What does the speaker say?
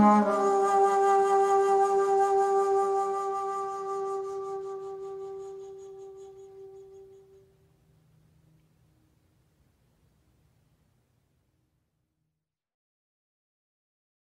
Mm-hmm.